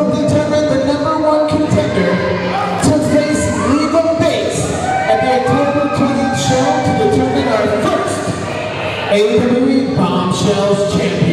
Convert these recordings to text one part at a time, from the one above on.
will determine the number one contender to face Leva Bates at the October 20th show to determine our first AWE Bombshells champion.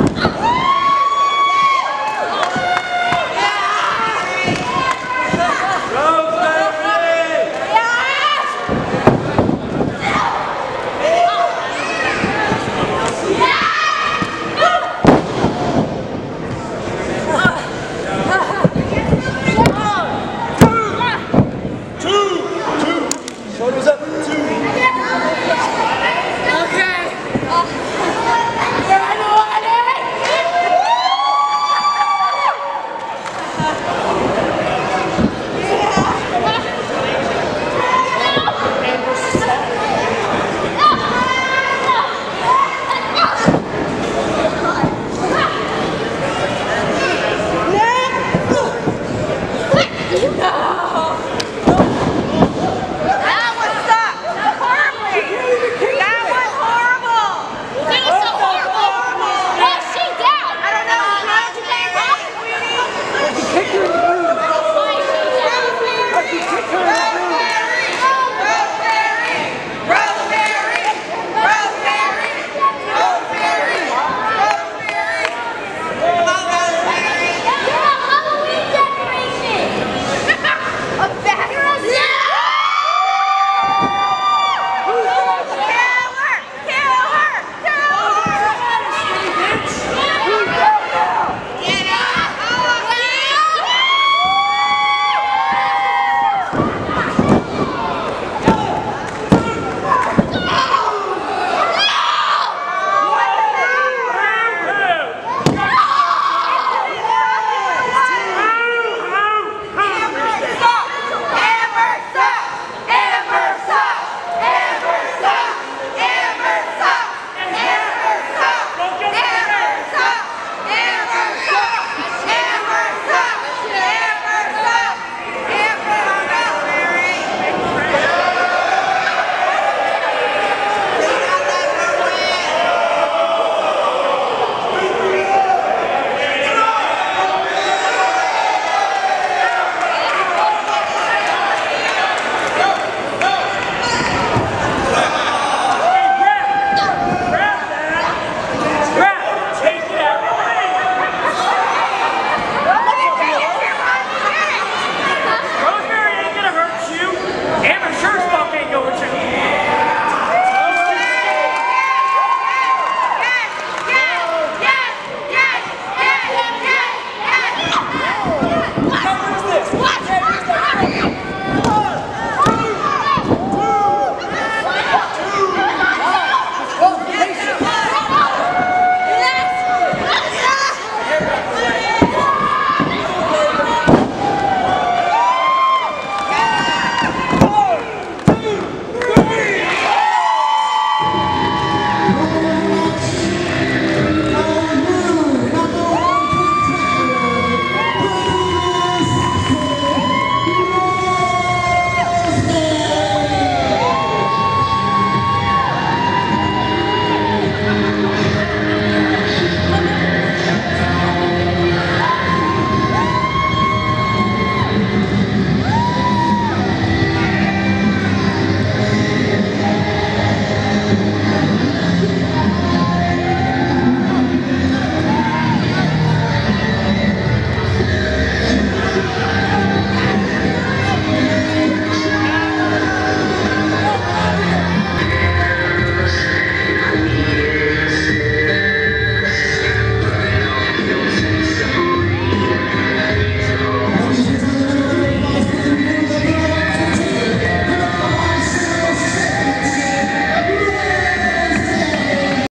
Oh!